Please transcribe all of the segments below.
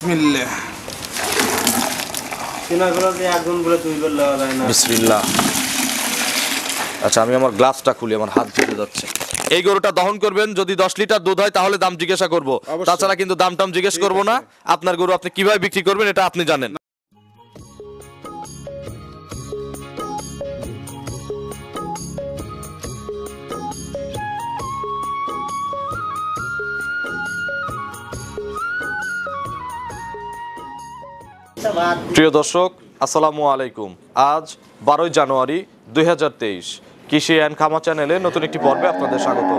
বিসমিল্লাহ। কেনাগুলো দিয়ে আগুন বলে তুই বললে যায় না। বিসমিল্লাহ। আচ্ছা আমি আমার গ্লাসটা খুলি আমার হাত ধুতে যাচ্ছে। এই গরুটা দহন করবেন যদি দশ লিটার দুধ হয় তাহলে দাম জিজ্ঞাসা করব। তাছাড়া কিন্তু দাম টাম জিজ্ঞেস করব না। আপনার গরু আপনি কীভাবে বিক্রি করবেন এটা আপনি জানেন। প্রিয় দর্শক, আসসালামু আলাইকুম। আজ বারোই জানুয়ারি দুই হাজার তেইশ, কৃষি অ্যান্ড খামা চ্যানেলে নতুন একটি পর্বে আপনাদের স্বাগত।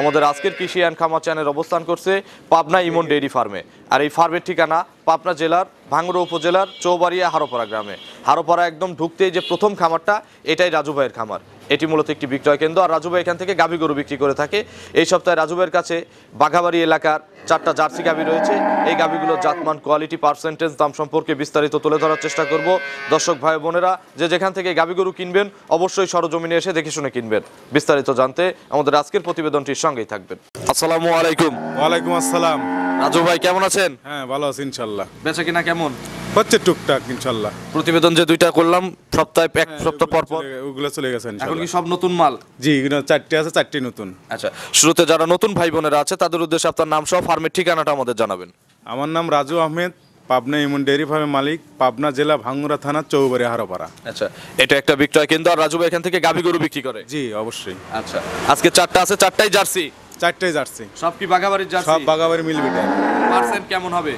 আমাদের আজকের কৃষি অ্যান্ড খামা চ্যানেল অবস্থান করছে পাবনা ইমন ডেইরি ফার্মে। আর এই ফার্মের ঠিকানা পাবনা জেলার ভাঙ্গুড়া উপজেলার চৌবাড়িয়া হারোপাড়া গ্রামে। হারোপাড়া একদম ঢুকতেই যে প্রথম খামারটা, এটাই রাজু ভাইয়ের খামার। এটি মূলত একটি বিক্রয় কেন্দ্র। আর রাজু ভাই এখান থেকে গাভী গরু বিক্রি করে থাকে। এই সপ্তাহে রাজু ভাইয়ের কাছে বাঘাবাড়ি এলাকার চারটা জার্সি গাভী রয়েছে। এই গাভীগুলোর জাতমান কোয়ালিটি পার্সেন্টেজ দাম সম্পর্কে বিস্তারিত তুলে ধরার চেষ্টা করব। দর্শক ভাই বোনেরা যে যেখান থেকে গাভী গরু কিনবেন অবশ্যই সরজমিনে এসে দেখে শুনে কিনবেন। বিস্তারিত জানতে আমাদের আজকের প্রতিবেদনটির সঙ্গেই থাকবেন। আসসালামু আলাইকুম। ওয়ালাইকুম আসসালাম। রাজু ভাই কেমন আছেন? হ্যাঁ ভালো আছি ইনশাল্লাহ। বেচা কিনা কেমন? হচ্ছে টুকটাক ইনশাল্লাহ। প্রতিবেদন যে দুইটা করলাম সপ্তাহে এক সপ্তাহ পর পর। ওগুলো চলে গেছে এখন কি সব নতুন মাল? জি চারটে আছে চারটে নতুন। আচ্ছা শুরুতে যারা নতুন ভাই বোনেরা আছে তাদের উদ্দেশ্যে আপনার নাম সহ ফার্মের ঠিকানাটা আমাদের জানাবেন। আমার নাম রাজু আহমেদ পাবনা ইমন ডেয়ারি ফার্মের মালিক পাবনা জেলা ভাঙ্গুরা থানা চৌবাড়ি হারোপাড়া আচ্ছা এটা একটা বিক্রয় কেন্দ্র আর রাজু ভাই এখান থেকে গাভী গরু বিক্রি করে। জি অবশ্যই। আচ্ছা আজকে চারটা আছে চারটাই জার্সি? চারটাই জার্সি। সব কি বাগাবাড়ির সব জার্সি? বাগাবাড়ি মিল বিটার পার্সেন্ট কেমন হবে?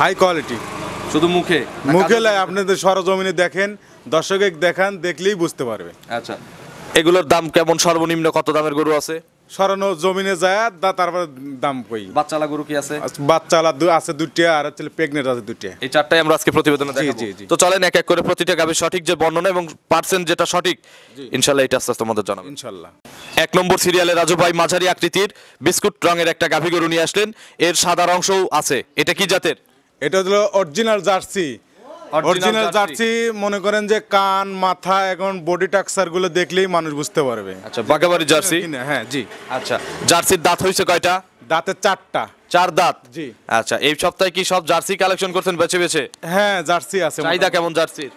High quality. শুধু মুখে? মুখে? লাই আপনাদের সরজমিনে দেখেন দর্শকে দেখান দেখলেই বুঝতে পারবে আচ্ছা। এগুলোর দাম কেমন? সর্বনিম্ন কত দামের গরু আছে? সরানো জমিনে যায় দা তারপরে দাম কই? বাচ্চালা গরু কি আছে? বাচ্চালা দু- আছে দুটিয়া আর হচ্ছে প্রেগনেন্ট আছে দুটি এই চারটাই আমরা আজকে প্রতিবেদনে দেখাবো। তো চলেন এক এক করে প্রতিটা গাভীর সঠিক যে বর্ণনা এবং পার্সেন্ট যেটা সঠিক ইনশাল্লাহ এটা আস্তে আস্তে আমাদের জানাবেন ইনশাল্লাহ। এক নম্বর সিরিয়ালে রাজু ভাই মাঝারি আকৃতির বিস্কুট রঙের একটা গাভী গরু নিয়ে আসলেন। এর সাদা অংশও আছে। এটা কি জাতের? এটা হলো অরিজিনাল জার্সি অরিজিনাল জার্সি মনে করেন যে কান মাথা এখন বডি টাক্সারগুলো দেখলেই মানুষ বুঝতে পারবে। আচ্ছা বাগাবাড়ি জার্সি হ্যাঁ জি। আচ্ছা জার্সির দাঁত হয়েছে কয়টা? দাঁতের চারটা। চার দাঁত? জি। আচ্ছা এই সপ্তাহে কি সব জার্সি কালেকশন করছেন বেছে বেছে? হ্যাঁ জার্সি আছে চাহিদা কেমন জার্সির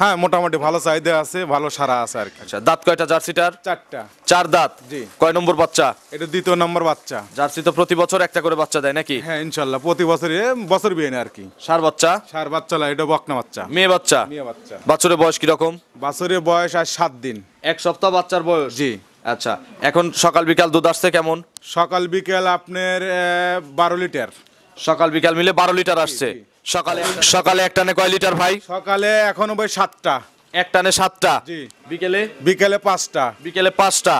হ্যাঁ মোটামুটি ভালো চাহিদা আছে ভালো সারা আছে আর কি। আচ্ছা দাঁত কয়টা জার্সিটার? চারটা। চার দাঁত? জি। কয় নম্বর বাচ্চা? এটা দ্বিতীয় নম্বর বাচ্চা। জার্সি তো প্রতি বছর একটা করে বাচ্চা দেয় নাকি? হ্যাঁ ইনশাল্লাহ প্রতি বছরে বছর বিয়ে আর কি। সার বাচ্চা? সার বাচ্চা লা, এটা বকনা বাচ্চা। মেয়ে বাচ্চা? মেয়ে বাচ্চা। বাছুরের বয়স কীরকম? বছরের বয়স আর সাত দিন। এক সপ্তাহ বাচ্চার বয়স? জি। আচ্ছা এখন সকাল বিকাল দুধ আসছে কেমন? সকাল বিকাল আপনার বারো লিটার। সকাল বিকাল মিলে বারো লিটার আসছে। সকালে সকালে এক টানে কয় লিটার ভাই? সকালে এখনও ভাই সাতটা। এক টানে সাতটা? বিকেলে? বিকেলে পাঁচটা। বিকেলে পাঁচটা?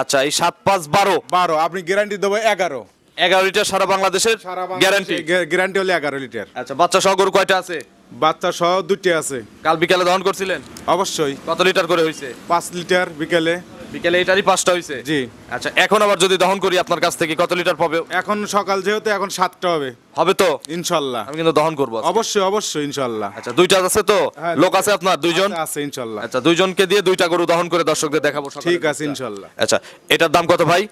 আচ্ছা এই সাত পাঁচ বারো? বারো আপনি গ্যারান্টি দেবো এগারো। এগারো লিটার সারা বাংলাদেশের গ্যারান্টি গ্যারান্টি হলে এগারো লিটার। আচ্ছা বাচ্চা সহ গরু কয়টা আছে? বাচ্চা সহ দুটি আছে। কাল বিকালে দহন করছিলেন? অবশ্যই। কত লিটার করে হয়েছে পাঁচ লিটার বিকেলে। বিকেলে এটারই পাঁচটা হয়েছে জি। আচ্ছা এখন আবার যদি দহন করি আপনার কাছ থেকে কত লিটার পাবে? এখন সকাল যেহেতু এখন সাতটা হবে। হবে তো? ইনশাল্লাহ। আমি কিন্তু দহন করব অবশ্যই অবশ্যই ইনশাল্লাহ। আচ্ছা দুইটা আছে তো? হ্যাঁ, লোক আছে আপনার? দুইজন? আছে, আছে ইনশাল্লাহ। আচ্ছা দুইজনকে দিয়ে দুইটা গরু দহন করে দর্শকদের দেখাবো ঠিক আছে ইনশাল্লাহ। আচ্ছা এটার দাম কত ভাই?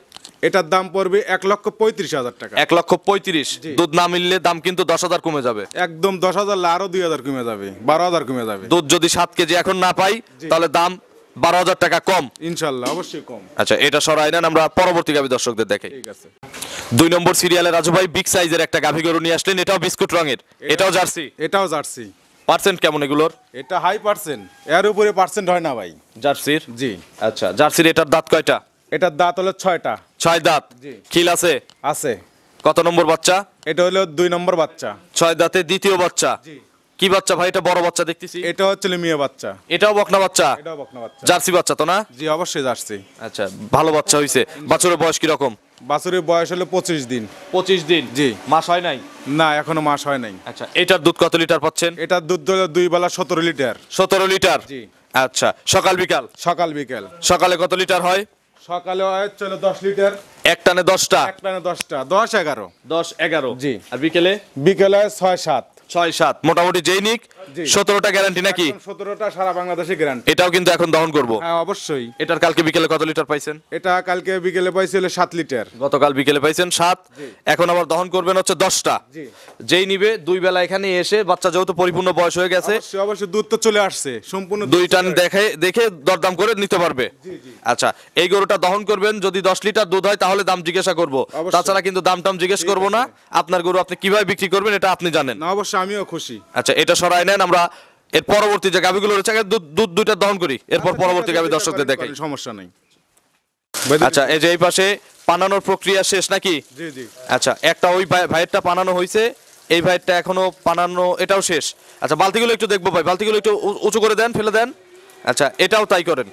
এটার দাম পড়বে এক লক্ষ পঁয়ত্রিশ হাজার টাকা। এক লক্ষ পঁয়ত্রিশ। দুধ না মিললে দাম কিন্তু দশ হাজার কমে যাবে। একদম দশ হাজার আরও দুই হাজার কমে যাবে বারো হাজার কমে যাবে। দুধ যদি সাত কেজি এখন না পাই তাহলে দাম বারো হাজার টাকা কম। ইনশাল্লাহ অবশ্যই কম। আচ্ছা এটা সরাই নেন আমরা পরবর্তী গাভী দর্শকদের দেখাই। ঠিক আছে। দুই নম্বর সিরিয়ালে রাজু ভাই বিগ সাইজের একটা গাভী গরু নিয়ে আসলেন এটাও বিস্কুট রঙের এটাও জার্সি? এটাও জার্সি। পার্সেন্ট কেমন এগুলোর? এটা হাই পার্সেন্ট এর উপরে পার্সেন্ট হয় না ভাই। জার্সির? জি। আচ্ছা জার্সির এটার দাঁত কয়টা? এটার দাঁত হলো ছয়টা। ছয় দাঁত? খিল আছে? আছে। কত নম্বর বাচ্চা? এটা হলো দুই নম্বর বাচ্চা। ছয় দাঁতে দ্বিতীয় বাচ্চা। জি। কি বাচ্চা ভাই? এটা বড় বাচ্চা দেখতেছি। এটা হচ্ছে মেয়ে বাচ্চা। এটাও বকনা বাচ্চা? এটাও বকনা বাচ্চা। জার্সি বাচ্চা তো না? জি অবশ্যই জার্সি। আচ্ছা ভালো বাচ্চা হইছে। বাছুরের বয়স কি রকম বাছুরের বয়স হলো পঁচিশ দিন। পঁচিশ দিন? জি। মাস হয় নাই? না এখনও মাস হয় নাই। আচ্ছা এটার দুধ কত লিটার পাচ্ছেন? এটার দুধ দুই বেলা সতেরো লিটার। সতেরো লিটার? জি। আচ্ছা সকাল বিকাল? সকাল বিকাল। সকালে কত লিটার হয়? সকালে হচ্ছে হলো দশ লিটার। এক টানে দশটা? এক টানে দশটা। দশ এগারো। দশ এগারো? জি। আর বিকেলে? বিকেলে ছয় সাত। ছয় সাত মোটামুটি যেই নিক জি। সতেরোটা গ্যারান্টি নাকি? সতেরোটা সারা বাংলাদেশে গ্রান্ট এটাও কিন্তু এখন দহন করব। হ্যাঁ অবশ্যই। এটার কালকে বিকেলে কত লিটার পাইছেন? এটা কালকে বিকেলে পাইছিল সাত লিটার গতকাল বিকেলে পাইছেন সাত। এখন আবার দহন করবেন হচ্ছে দশটা। যেই নিবে দুই বেলা এখানে এসে বাচ্চা যেহেতু পরিপূর্ণ বয়স হয়ে গেছে অবশ্যই দুধ তো চলে আসছে সম্পূর্ণ দুই টান দেখে দেখে দরদাম করে নিতে পারবে। আচ্ছা এই গরুটা দহন করবেন যদি দশ লিটার দুধ হয় তাহলে দাম জিজ্ঞাসা করব। তাছাড়া কিন্তু দাম টাম জিজ্ঞেস করব না। আপনার গরু আপনি কীভাবে বিক্রি করবেন এটা আপনি জানেন। অবশ্যই আমিও খুশি। আচ্ছা এটা সরাই নেন আমরা এর পরবর্তী যে গাভিগুলো রয়েছে আগে দুধ দুইটা দহন করি এরপর পরবর্তী গাভি দর্শকদের দেখাই সমস্যা নেই। আচ্ছা এই যে এই পাশে পানানোর প্রক্রিয়া শেষ নাকি? জি জি। আচ্ছা একটা ওই ভাই- ভাইয়েরটা পানানো হয়েছে এই ভাইয়েরটা এখনও পানানো এটাও শেষ। আচ্ছা বালতিগুলো একটু দেখব ভাই বালতিগুলো একটু উঁচু করে দেন ফেলে দেন। আচ্ছা এটাও তাই করেন।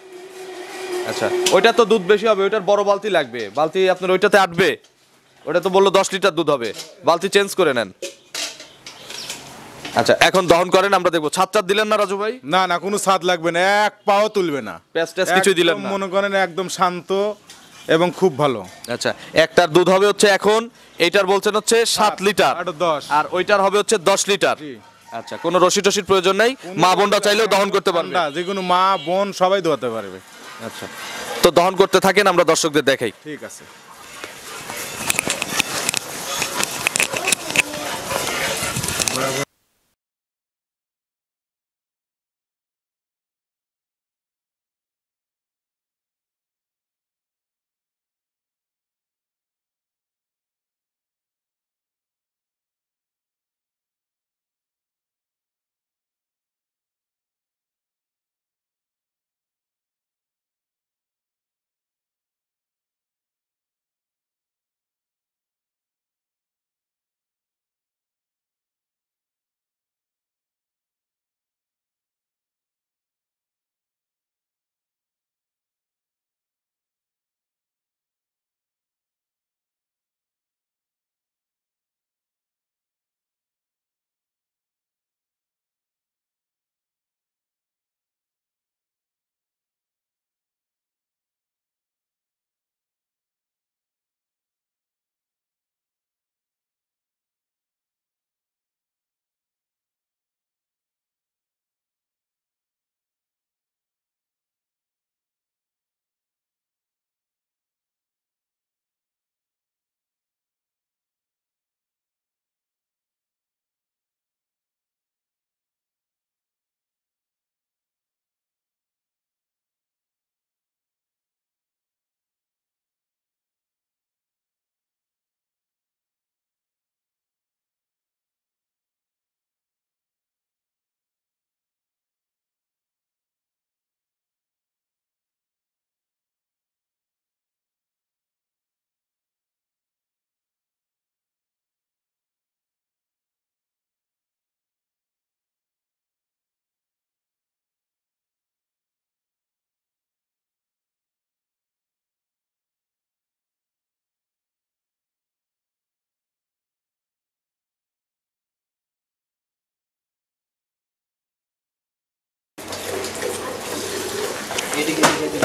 আচ্ছা ওইটা তো দুধ বেশি হবে ওইটার বড় বালতি লাগবে। বালতি আপনার ওইটাতে আটবে ওটা তো বলল দশ লিটার দুধ হবে। বালতি চেঞ্জ করে নেন। আচ্ছা এখন দহন করেন আমরা দেখব। ছাদ চাদ দিলেন না রাজু ভাই? না না কোনো ছাদ লাগবে না এক পাও তুলবে না। প্যাঁচ ট্যাচ কিছুই দিলেন না। মনে করেন একদম শান্ত এবং খুব ভালো। আচ্ছা একটার দুধ হবে হচ্ছে এখন এইটার বলছেন হচ্ছে সাত লিটার। দশ। আর ওইটার হবে হচ্ছে দশ লিটার। আচ্ছা কোনো রশি টসির প্রয়োজন নেই মা বোনরা চাইলেও দহন করতে পারবে। না যে কোনো মা বোন সবাই দোয়াতে পারবে। আচ্ছা তো দহন করতে থাকেন আমরা দর্শকদের দেখাই। ঠিক আছে।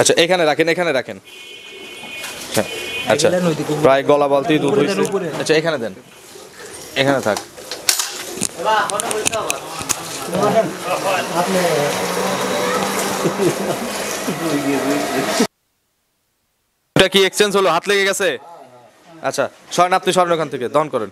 আচ্ছা এখানে রাখেন এখানে রাখেন। আচ্ছা, আচ্ছা প্রায় গলা বালতি দুধ হয়েছে। আচ্ছা এখানে দেন। এখানে থাক। এটা কি এক্সচেঞ্জ হলো? হাত লেগে গেছে? আচ্ছা সরেন আপনি সরেন ওখান থেকে দন করেন।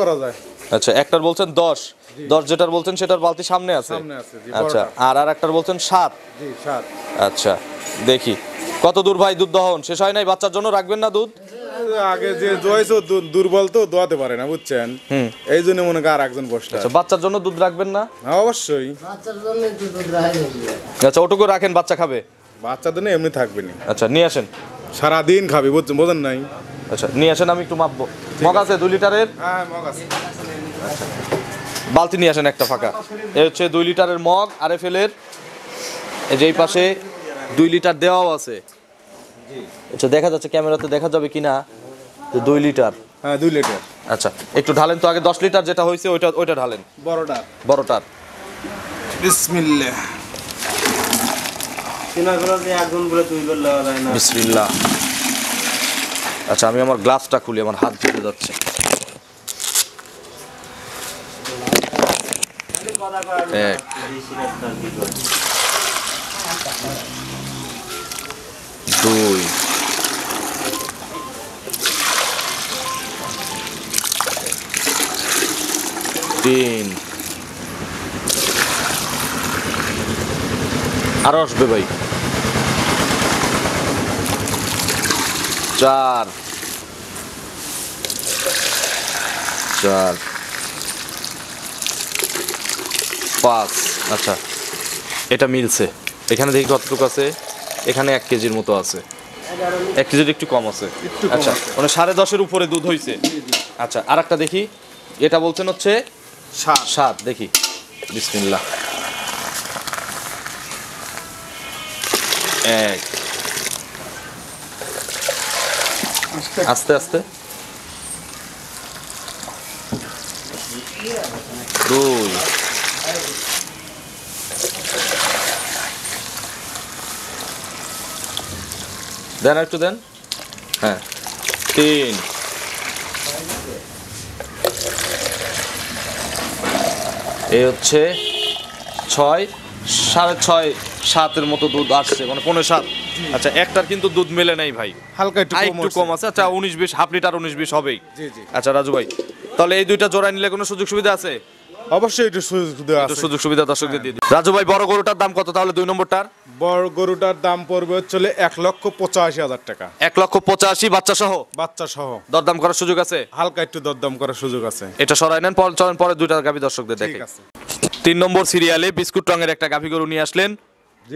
করা যায়। আচ্ছা একটার বলছেন দশ। দশ যেটার বলছেন সেটার বালতি সামনে আছে? সামনে আছে, জি, আচ্ছা আর আর একটার বলছেন সাত। জি সাত। আচ্ছা দেখি। কত দূর ভাই দুধ দহন? শেষ হয় নাই? বাচ্চার জন্য রাখবেন না দুধ? আগে যে জয়েছে দুর্বল তো দোয়াতে পারে না বুঝছেন? এই জন্য মনে করেন আর একজন বসটা আচ্ছা বাচ্চার জন্য দুধ রাখবেন না? হ্যাঁ অবশ্যই। বাচ্চার জন্য দুধ রাখা যাবে আচ্ছা ওটুকু রাখেন বাচ্চা খাবে? বাচ্চা তো এমনি থাকবে না আচ্ছা নিয়ে আসেন। সারাদিন খাবে বুঝছেন বোঝেন নাই? আচ্ছা নিয়ে আসেন আমি একটু মাপবো। মগ আছে দুই লিটারের? হ্যাঁ মগ আছে। বালতি নিয়ে আসেন একটা ফাঁকা। এ হচ্ছে দুই লিটারের মগ আর এফ এর। এই যে পাশে দুই লিটার দেওয়াও আছে। আচ্ছা দেখা যাচ্ছে ক্যামেরাতে দেখা যাবে কিনা যে দুই লিটার। হ্যাঁ দুই লিটার। আচ্ছা একটু ঢালেন তো আগে দশ লিটার যেটা হয়েছে ওইটা ওইটা ঢালেন। বড়টা। বড়টার। বিসমিল্লাহ। বিসমিল্লাহ। আচ্ছা আমি আমার গ্লাসটা খুলি, আমার হাত জ্বলে যাচ্ছে। এক। দুই। তিন। আরও আসবে ভাই। চার। চার। পাঁচ। আচ্ছা এটা মিলছে। এখানে দেখি কতটুকু আছে। এখানে এক কেজির মতো আছে। এক কেজির একটু কম আছে। আচ্ছা মানে সাড়ে দশের উপরে দুধ হয়েছে আচ্ছা আর একটা দেখি। এটা বলছেন হচ্ছে সাত। সাত দেখি। বিসমিল্লাহ। এক। আস্তে আস্তে। দুই। দেন একটু দেন। হ্যাঁ। তিন। এই হচ্ছে ছয়, সাড়ে ছয়, সাতের মতো দুধ আসছে মানে পনেরো সাত। আচ্ছা একটার কিন্তু দুধ মেলে নাই ভাই। হালকা একটু একটু কম আছে। আচ্ছা উনিশ বিশ হাফ লিটার উনিশ বিশ হবেই। জি, জি। আচ্ছা রাজু ভাই তাহলে এই দুইটা জোড়া নিলে কোনো সুযোগ সুবিধা আছে? অবশ্যই একটু সুযোগ সুবিধা দর্শকদের দিয়ে রাজু ভাই বড় গরুটার দাম কত? তাহলে দুই নম্বরটার? বড় গরুটার দাম পড়বে হচ্ছে এক লক্ষ পঁচাশি হাজার টাকা। এক লক্ষ পঁচাশি বাচ্চা সহ বাচ্চা সহ দরদাম করার সুযোগ আছে? হালকা একটু দরদাম করার সুযোগ আছে। এটা সরাই নেন পর চলেন পরে দুইটা গাভি দর্শকদের দেখে। আছে। তিন নম্বর সিরিয়ালে বিস্কুট রঙের একটা গাভি গরু নিয়ে আসলেন।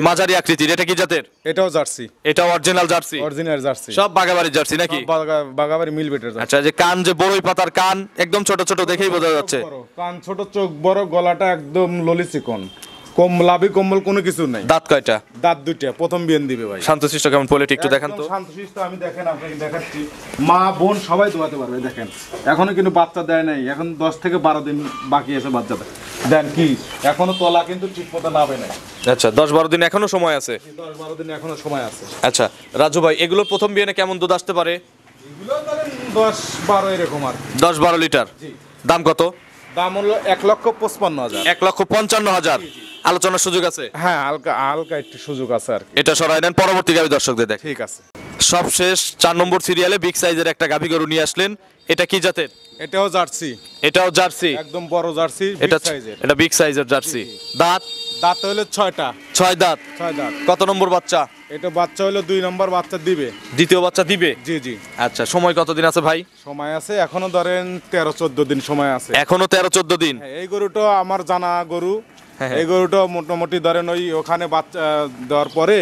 মাঝারি আকৃতির এটা কি জাতের? এটাও জার্সি। এটা অরিজিনাল জার্সি? Original jersey. সব বাগাবাড়ির জার্সি নাকি? বাগা- বাগাবাড়ি মিল বেটের আচ্ছা যে কান যে বড়ই পাতার কান একদম ছোট ছোট দেখেই বোঝা যাচ্ছে। কান ছোট চোখ বড় গলাটা একদম ললি চিকন। কম লাভি কম্বল কোনো কিছু নাই। দাঁত কয়টা? দাঁত দুইটা প্রথম বিয়ান দিবে ভাই। শান্তশিষ্ট কেমন পোলেটি একটু দেখান তো। শান্তশিষ্ট আমি দেখেন আপনাকে দেখাচ্ছি। মা বোন সবাই দোয়াতে পারবে দেখেন। এখনও কিন্তু বাচ্চা দেয় নাই এখন দশ থেকে বারো দিন বাকি আছে বাচ্চা দেন কি এখনও তলা কিন্তু ঠিক মতো নাবে নাই। আচ্ছা দশ বারো দিন এখনও সময় আছে? দশ বারো দিন এখনও সময় আছে। আচ্ছা রাজু ভাই এগুলো প্রথম বিয়ানে কেমন দুধ আসতে পারে? এগুলো দশ বারো এরকম আর দশ বারো লিটার। দাম কত? দাম হলো এক লক্ষ পঁচপান্ন হাজার। এক লক্ষ পঞ্চান্ন হাজার। আলোচনার সুযোগ আছে? হ্যাঁ হালকা হালকা একটু সুযোগ আছে আর কি। এটা সরাই নেন পরবর্তী গাভি দর্শকদের দেখ ঠিক আছে। সবশেষ চার নম্বর সিরিয়ালে বিগ সাইজের একটা গাভি গরু নিয়ে আসলেন। এটা কি জাতের? এটাও জার্সি। এটাও জার্সি? একদম বড় জার্সি এটা সাইজের এটা বিগ সাইজের জার্সি। দাঁত? দাঁত হলো ছয়টা। ছয় দাঁত। ছয় দাঁত। কত নম্বর বাচ্চা? এটা বাচ্চা হলো দুই নম্বর বাচ্চা দিবে। দ্বিতীয় বাচ্চা দিবে? জি জি। আচ্ছা সময় কতদিন আছে ভাই? সময় আছে এখনও ধরেন তেরো চোদ্দ দিন সময় আছে। এখনও তেরো চোদ্দ দিন। হ্যাঁ, এই গরুটা আমার জানা গরু। এই গরুটা মোটামুটি ধরেন ওই ওখানে বাচ্চা দেওয়ার পরে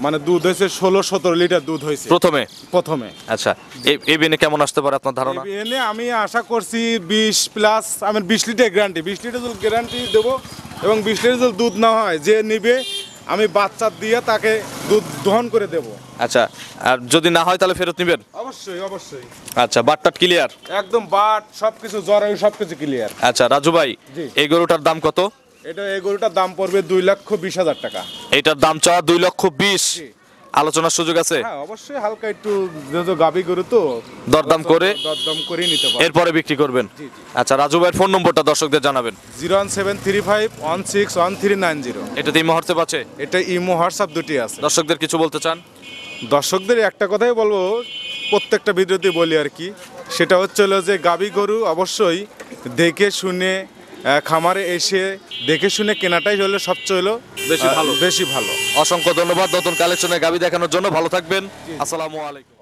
মানে দুধ হয়েছে ষোলো সতেরো লিটার দুধ হয়েছে। প্রথমে? প্রথমে। আচ্ছা এই- বেনে কেমন আসতে পারে আপনার ধারণা? এনে আমি আশা করছি বিশ প্লাস আমি বিশ লিটার গ্যারান্টি বিশ লিটার গ্যারান্টি দেবো এবং বিশ লিটার দুধ না হয় যে নিবে আমি বাচ্চা দিয়ে তাকে দুধ দহন করে দেব। আচ্ছা আর যদি না হয় তাহলে ফেরত নেবেন? অবশ্যই অবশ্যই। আচ্ছা বাটটাট ক্লিয়ার একদম বাট সবকিছু জ্বর সবকিছু ক্লিয়ার আচ্ছা রাজু ভাই। এই গরুটার দাম কত? এটা এই গরুটার দাম পড়বে দুই লক্ষ বিশ হাজার টাকা। এইটার দাম চাওয়া দুই লক্ষ বিশ। আলোচনার সুযোগ আছে? হ্যাঁ অবশ্যই হালকা একটু যেহেতু গাবি গরু তো দরদাম করে দরদাম করে নিতে এরপরে বিক্রি করবেন? আচ্ছা রাজু ভাইয়ের ফোন নম্বরটা দর্শকদের জানাবেন। Zero one seven three five one six one three nine zero. এটাতে এই মুহূর্তে পাচ্ছে এটা ইমো হোয়াটসঅ্যাপ দুটি আছে। দর্শকদের কিছু বলতে চান? দর্শকদের একটা কথাই বলব প্রত্যেকটা ভিডিওতে বলি আর কি। সেটা হচ্ছে হলো যে গাবি গরু অবশ্যই দেখে শুনে খামারে এসে দেখে শুনে কেনাটাই হলো সবচেয়ে হলো বেশি ভালো। বেশি ভালো। অসংখ্য ধন্যবাদ নতুন কালেকশনের গাবি দেখানোর জন্য। ভালো থাকবেন। আসসালামু আলাইকুম।